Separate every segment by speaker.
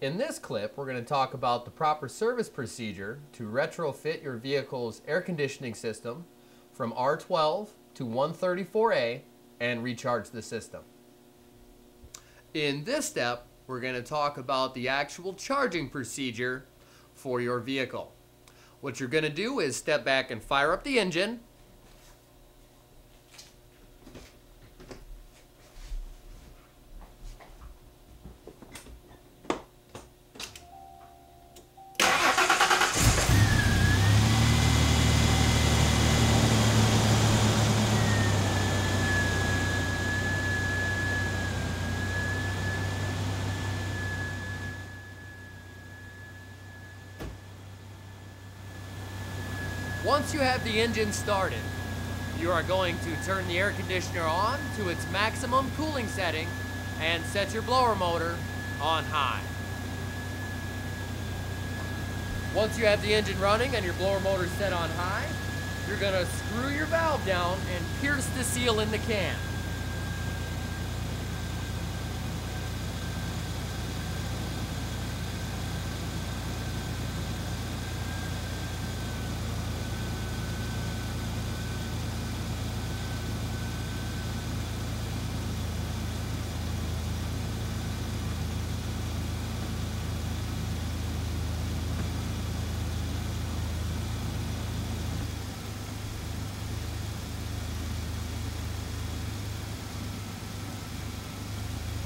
Speaker 1: In this clip, we're going to talk about the proper service procedure to retrofit your vehicle's air conditioning system from R12 to 134A and recharge the system. In this step, we're going to talk about the actual charging procedure for your vehicle. What you're going to do is step back and fire up the engine. Once you have the engine started, you are going to turn the air conditioner on to its maximum cooling setting and set your blower motor on high. Once you have the engine running and your blower motor set on high, you're going to screw your valve down and pierce the seal in the can.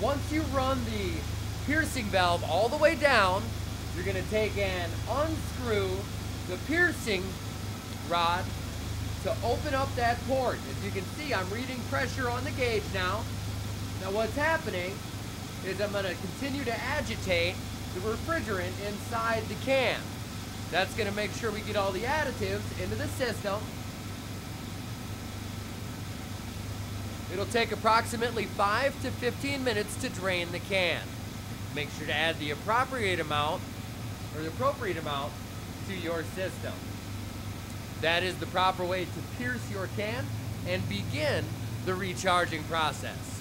Speaker 1: Once you run the piercing valve all the way down, you're going to take and unscrew the piercing rod to open up that port. As you can see, I'm reading pressure on the gauge now. Now what's happening is I'm going to continue to agitate the refrigerant inside the can. That's going to make sure we get all the additives into the system It'll take approximately 5 to 15 minutes to drain the can. Make sure to add the appropriate amount or the appropriate amount to your system. That is the proper way to pierce your can and begin the recharging process.